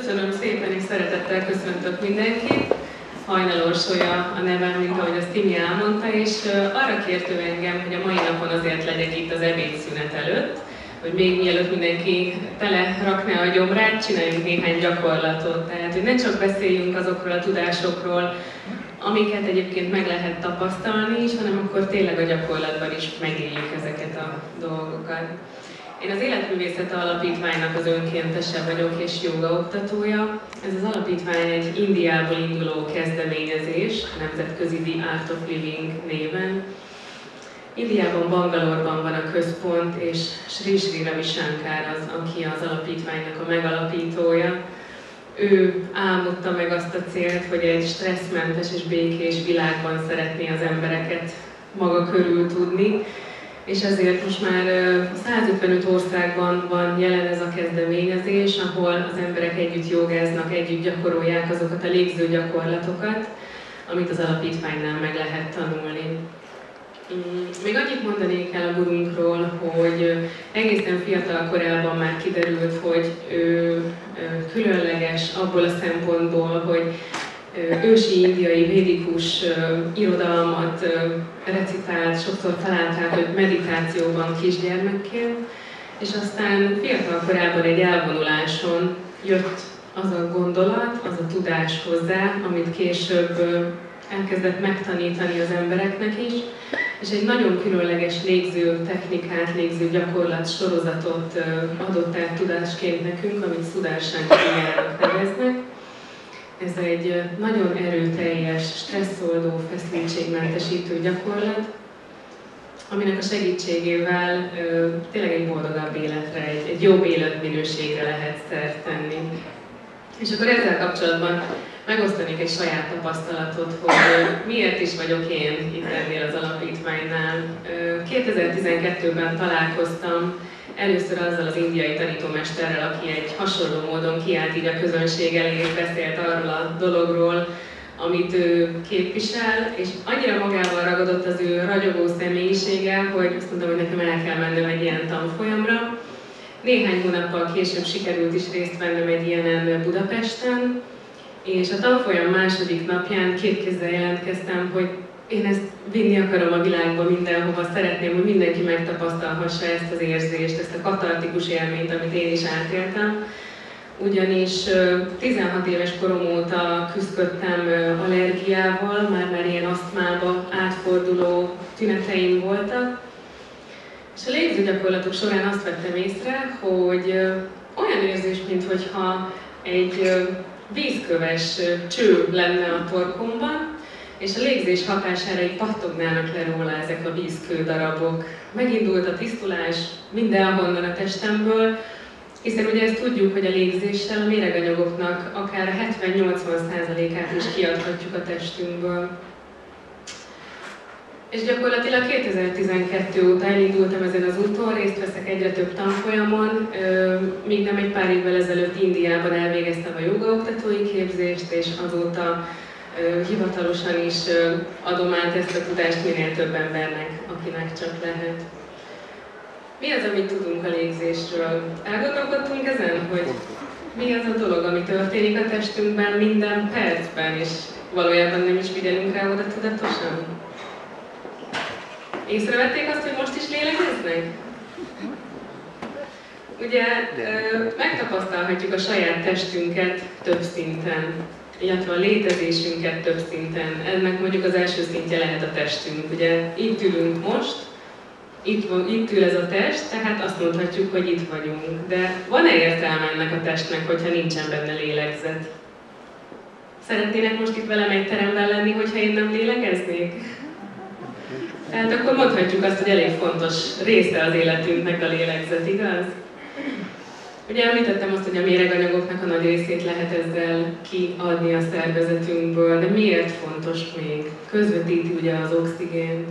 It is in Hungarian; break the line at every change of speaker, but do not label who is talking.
Köszönöm szépen, és szeretettel köszöntök mindenkit. Hajnal Orsolya a nevem, mint ahogy azt Timi elmondta, és arra kért ő engem, hogy a mai napon azért legyek itt az ebédszünet előtt, hogy még mielőtt mindenki tele rakná a gyomrát, csináljunk néhány gyakorlatot. Tehát, hogy ne csak beszéljünk azokról a tudásokról, amiket egyébként meg lehet tapasztalni is, hanem akkor tényleg a gyakorlatban is megéljük ezeket a dolgokat. Én az Életművészet Alapítványnak az önkéntese vagyok és joga oktatója. Ez az alapítvány egy Indiából induló kezdeményezés, nemzetközi The Art of Living néven. Indiában, Bangalorban van a központ, és Sri Sri Ravi Shankar az, aki az alapítványnak a megalapítója. Ő álmodta meg azt a célt, hogy egy stresszmentes és békés világban szeretné az embereket maga körül tudni, és ezért most már 155 országban van jelen ez a kezdeményezés, ahol az emberek együtt jogáznak, együtt gyakorolják azokat a légző gyakorlatokat, amit az alapítványnál meg lehet tanulni. Mm, még annyit mondanék el a gurunkról, hogy egészen fiatal korában már kiderült, hogy ő különleges abból a szempontból, hogy ősi indiai védikus irodalmat recitált, sokszor találták hogy meditációban kisgyermekként, és aztán fiatal korában egy elvonuláson jött az a gondolat, az a tudás hozzá, amit később elkezdett megtanítani az embereknek is, és egy nagyon különleges légző technikát, légző gyakorlat sorozatot adott át tudásként nekünk, amit Szudársánk neveznek. Ez egy nagyon erőteljes, stresszoldó, feszültségmentesítő gyakorlat, aminek a segítségével ö, tényleg egy boldogabb életre, egy, egy jobb életminőségre lehet szert tenni. És akkor ezzel kapcsolatban megosztanék egy saját tapasztalatot, hogy miért is vagyok én itt ennél az alapítványnál. 2012-ben találkoztam Először azzal az indiai tanítómesterrel, aki egy hasonló módon kiállt így a közönség elé, és beszélt arról a dologról, amit ő képvisel, és annyira magával ragadott az ő ragyogó személyisége, hogy azt mondtam, hogy nekem el kell mennem egy ilyen tanfolyamra. Néhány hónappal később sikerült is részt vennem egy ilyenen Budapesten, és a tanfolyam második napján két kézzel jelentkeztem, hogy én ezt vinni akarom a világba mindenhova, szeretném, hogy mindenki megtapasztalhassa ezt az érzést, ezt a katartikus élményt, amit én is átéltem. Ugyanis 16 éves korom óta küzdöttem allergiával, már már ilyen asztmába átforduló tüneteim voltak. És a légzőgyakorlatok során azt vettem észre, hogy olyan érzés, mintha egy vízköves cső lenne a torkomban, és a légzés hatására így pattognának le róla ezek a vízkő darabok. Megindult a tisztulás mindenhonnan a testemből, hiszen ugye ezt tudjuk, hogy a légzéssel a méreganyagoknak akár 70-80%-át is kiadhatjuk a testünkből. És gyakorlatilag 2012 óta elindultam ezen az úton, részt veszek egyre több tanfolyamon, míg nem egy pár évvel ezelőtt Indiában elvégeztem a jogaoktatói képzést, és azóta hivatalosan is adom át ezt a tudást minél több embernek, akinek csak lehet. Mi az, amit tudunk a légzésről? Elgondolkodtunk ezen, hogy mi az a dolog, ami történik a testünkben minden percben, és valójában nem is figyelünk rá oda tudatosan? Észrevették azt, hogy most is lélegeznek? Ugye megtapasztalhatjuk a saját testünket több szinten illetve a létezésünket több szinten. Ennek mondjuk az első szintje lehet a testünk. Ugye itt ülünk most, itt, van, itt ül ez a test, tehát azt mondhatjuk, hogy itt vagyunk. De van-e értelme ennek a testnek, hogyha nincsen benne lélegzet? Szeretnének most itt velem egy teremben lenni, hogyha én nem lélegeznék? Tehát akkor mondhatjuk azt, hogy elég fontos része az életünknek a lélegzet, igaz? Ugye említettem azt, hogy a méreganyagoknak a nagy részét lehet ezzel kiadni a szervezetünkből, de miért fontos még? Közvetíti ugye az oxigént.